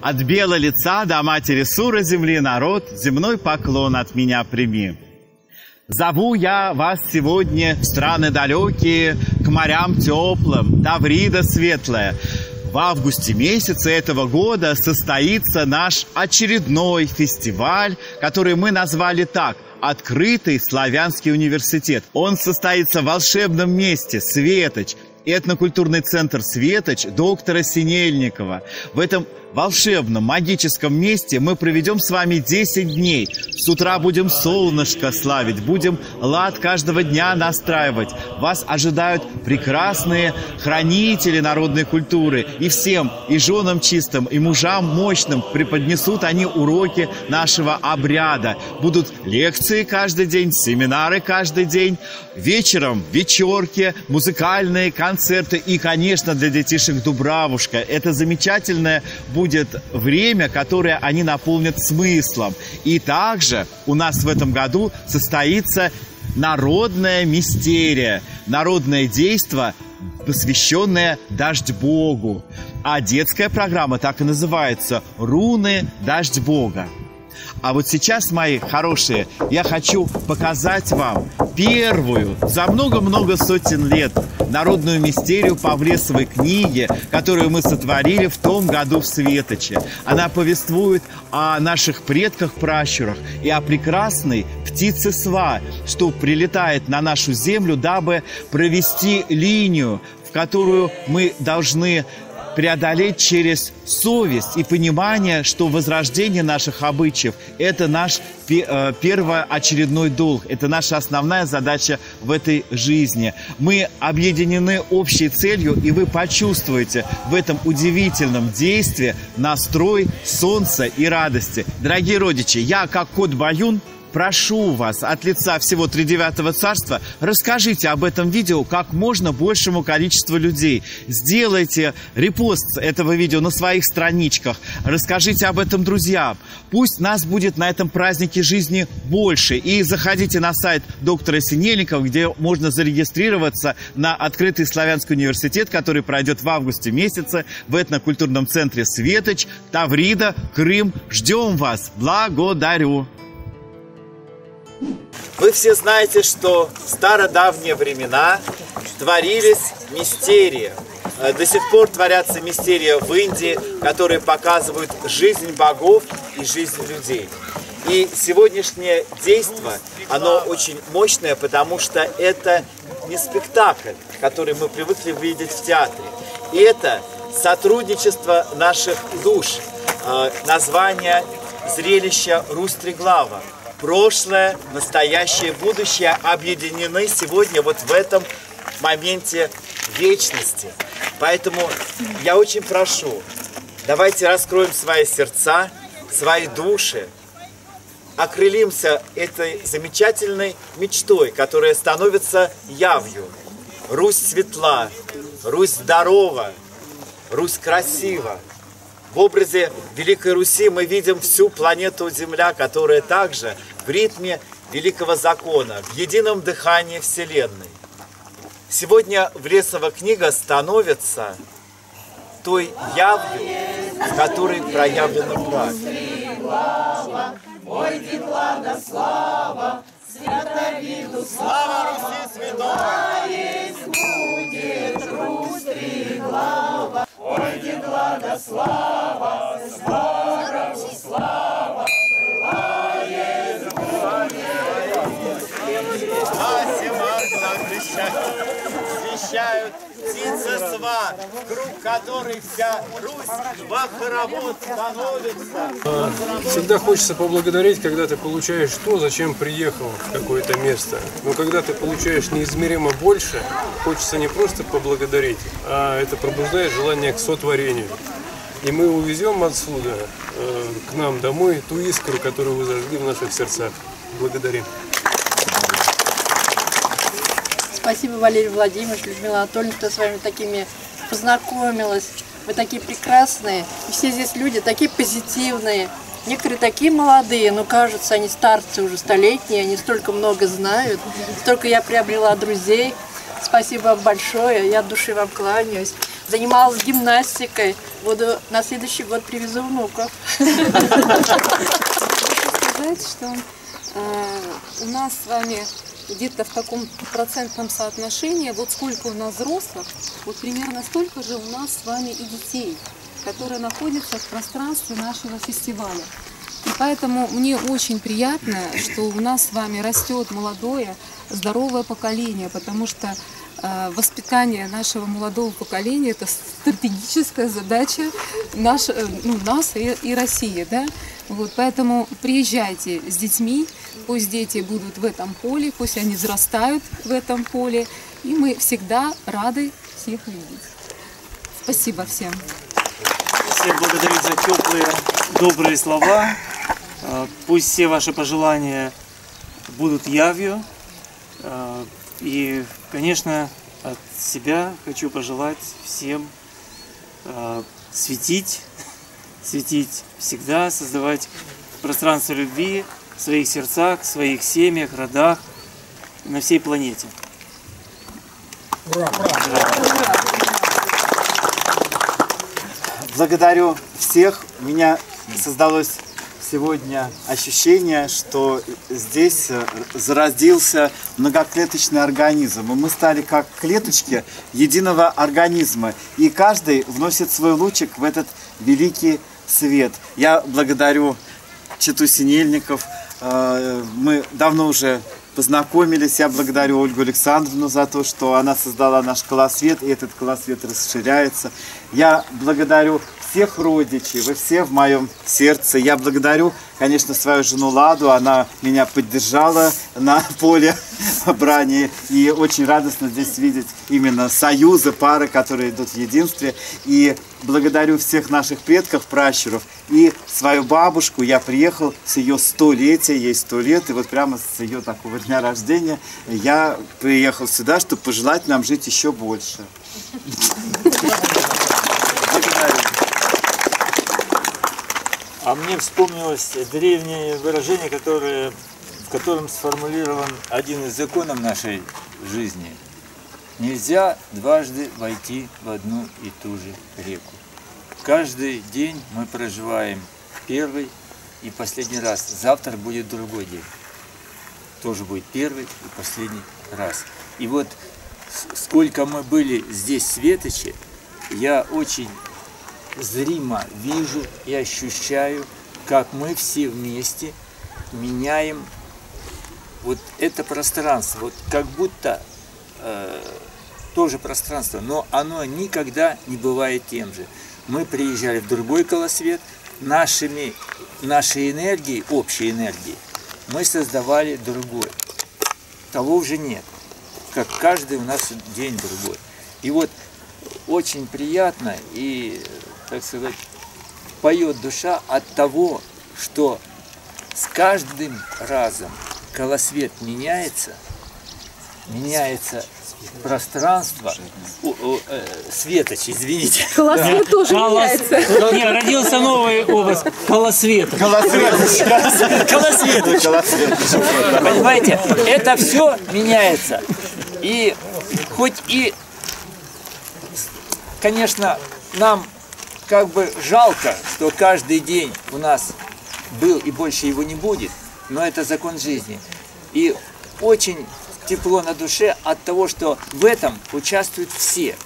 От бела лица до матери Сура земли народ, земной поклон от меня прими. Зову я вас сегодня в страны далекие, к морям теплым, Таврида светлая. В августе месяце этого года состоится наш очередной фестиваль, который мы назвали так – Открытый славянский университет. Он состоится в волшебном месте Светоч, этнокультурный центр «Светоч» доктора Синельникова. В этом волшебном, магическом месте мы проведем с вами 10 дней. С утра будем солнышко славить, будем лад каждого дня настраивать. Вас ожидают прекрасные хранители народной культуры. И всем, и женам чистым, и мужам мощным преподнесут они уроки нашего обряда. Будут лекции каждый день, семинары каждый день. Вечером вечерки, музыкальные концерты и, конечно, для детишек Дубравушка. Это замечательное будет будет время, которое они наполнят смыслом. И также у нас в этом году состоится народная мистерия, народное действо, посвященное Дождь Богу. А детская программа так и называется «Руны Дождь Бога». А вот сейчас, мои хорошие, я хочу показать вам первую за много-много сотен лет народную мистерию Павлесовой книги, которую мы сотворили в том году в Светоче. Она повествует о наших предках-пращурах и о прекрасной птице Сва, что прилетает на нашу землю, дабы провести линию, в которую мы должны преодолеть через совесть и понимание, что возрождение наших обычаев – это наш э, первоочередной долг, это наша основная задача в этой жизни. Мы объединены общей целью, и вы почувствуете в этом удивительном действии настрой солнца и радости. Дорогие родичи, я, как кот Баюн, прошу вас от лица всего Тридевятого Царства, расскажите об этом видео как можно большему количеству людей. Сделайте репост этого видео на своих страничках. Расскажите об этом друзьям. Пусть нас будет на этом празднике жизни больше. И заходите на сайт доктора Синельникова, где можно зарегистрироваться на открытый славянский университет, который пройдет в августе месяце в этнокультурном центре Светоч, Таврида, Крым. Ждем вас. Благодарю. Вы все знаете, что в стародавние времена творились мистерии. Э, до сих пор творятся мистерии в Индии, которые показывают жизнь богов и жизнь людей. И сегодняшнее действие, оно очень мощное, потому что это не спектакль, который мы привыкли видеть в театре. И это сотрудничество наших душ. Э, название зрелища Русь Триглава прошлое, настоящее, будущее объединены сегодня вот в этом моменте вечности. Поэтому я очень прошу, давайте раскроем свои сердца, свои души, окрылимся этой замечательной мечтой, которая становится явью. Русь светла, Русь здорова, Русь красива. В образе Великой Руси мы видим всю планету Земля, которая также в ритме великого закона, в едином дыхании Вселенной. Сегодня Влесова книга становится той явью, в которой проявлена правда. Ой, Деклада, слава, Святовиду, слава Руси святой! Есть будет Русь Триглава, Ой, Деклада, слава, слава, слава, Пылает освещают птица сва, круг которой вся Русь во хоровод становится. Всегда хочется поблагодарить, когда ты получаешь то, зачем приехал в какое-то место. Но когда ты получаешь неизмеримо больше, хочется не просто поблагодарить, а это пробуждает желание к сотворению. И мы увезем отсюда э, к нам домой ту искру, которую вы зажгли в наших сердцах. Благодарим. Спасибо, Валерий Владимирович, Людмила Анатольевна, что с вами такими познакомилась. Вы такие прекрасные. И все здесь люди такие позитивные. Некоторые такие молодые, но кажется, они старцы уже столетние, они столько много знают. Столько я приобрела друзей. Спасибо вам большое, я от души вам кланяюсь. занималась гимнастикой. Буду на следующий год привезу внуков. сказать, что э, у нас с вами где-то в таком процентном соотношении, вот сколько у нас взрослых, вот примерно столько же у нас с вами и детей, которые находятся в пространстве нашего фестиваля. И поэтому мне очень приятно, что у нас с вами растет молодое, здоровое поколение, потому что воспитание нашего молодого поколения это стратегическая задача наш, э, ну, нас и, и России. Да? Вот, поэтому приезжайте с детьми, пусть дети будут в этом поле, пусть они взрастают в этом поле, и мы всегда рады всех видеть. Спасибо всем. Всех благодарю за теплые, добрые слова. Э, Пусть все ваши пожелания будут явью. И, конечно, от себя хочу пожелать всем э, светить, светить всегда, создавать пространство любви в своих сердцах, в своих семьях, родах, на всей планете. Благодарю всех. У меня создалось сегодня ощущение, что здесь э, зародился многоклеточный организм. И мы стали как клеточки единого организма. И каждый вносит свой лучик в этот великий свет. Я благодарю Читу Синельников. Э, Мы давно уже познакомились. Я благодарю Ольгу Александровну за то, что она создала наш колосвет, и этот колосвет расширяется. Я благодарю всех родичей, вы все в моем сердце. Я благодарю, конечно, свою жену Ладу, она меня поддержала на поле брани. И очень радостно здесь видеть именно союзы, пары, которые идут в единстве. И благодарю всех наших предков, пращуров. И свою бабушку я приехал с ее столетия, ей сто лет. И вот прямо с ее такого дня рождения я приехал сюда, чтобы пожелать нам жить еще больше. А мне вспомнилось древнее выражение, которое, в котором сформулирован один из законов нашей жизни. Нельзя дважды войти в одну и ту же реку. Каждый день мы проживаем первый и последний раз. Завтра будет другой день. Тоже будет первый и последний раз. И вот сколько мы были здесь, светочи, я очень зримо вижу и ощущаю, как мы все вместе меняем вот это пространство, вот как будто э, тоже пространство, но оно никогда не бывает тем же. Мы приезжали в другой колосвет, нашими, нашей энергией, общей энергией, мы создавали другой. Того уже нет, как каждый у нас день другой. И вот очень приятно и, так сказать, поет душа от того, что с каждым разом колосвет меняется, меняется пространство, у- у, э, светоч, извините. Колосвет тоже меняется. Не, родился новый образ колосвета. Колосвет. Понимаете, это все меняется. И хоть и, конечно, нам как бы жалко, что каждый день у нас был и больше его не будет, но это закон жизни. И очень тепло на душе от того, что в этом участвуют все.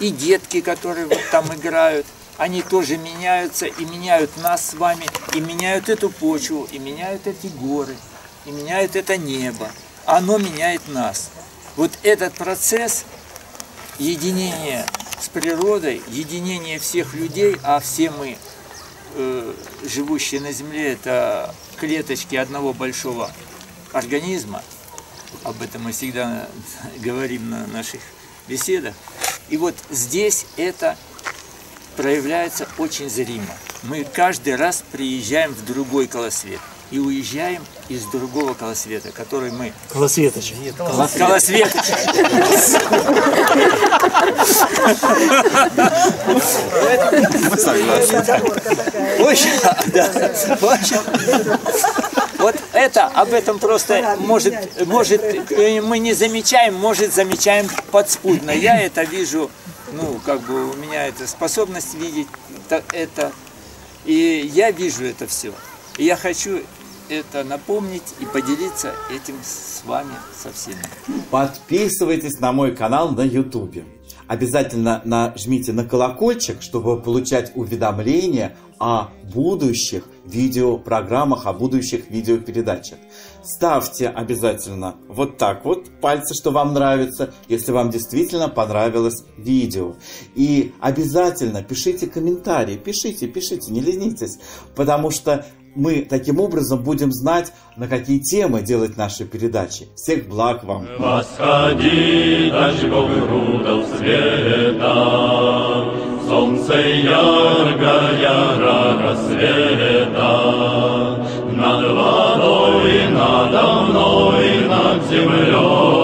И детки, которые вот там играют, они тоже меняются и меняют нас с вами, и меняют эту почву, и меняют эти горы, и меняют это небо. Оно меняет нас. Вот этот процесс единения с природой, единение всех людей, а все мы, э, живущие на Земле, это клеточки одного большого организма. Об этом мы всегда говорим на наших беседах. И вот здесь это проявляется очень зримо. Мы каждый раз приезжаем в другой колосвет и уезжаем из другого колосвета, который мы... Колосветоч. Колосвет! Очень, да, очень. Вот это, об этом просто может, может, мы не замечаем, может замечаем подспудно. Я это вижу ну, как бы у меня это способность видеть это, и я вижу это все. И я хочу это напомнить и поделиться этим с вами со всеми. Подписывайтесь на мой канал на YouTube. Обязательно нажмите на колокольчик, чтобы получать уведомления о будущих видеопрограммах, о будущих видеопередачах. Ставьте обязательно вот так вот пальцы, что вам нравится, если вам действительно понравилось видео. И обязательно пишите комментарии, пишите, пишите, не ленитесь, потому что мы таким образом будем знать, на какие темы делать наши передачи. Всех благ вам! Восходи, дождевых рудов света, Солнце яркое рассвета, Над водой, надо мной, над землей,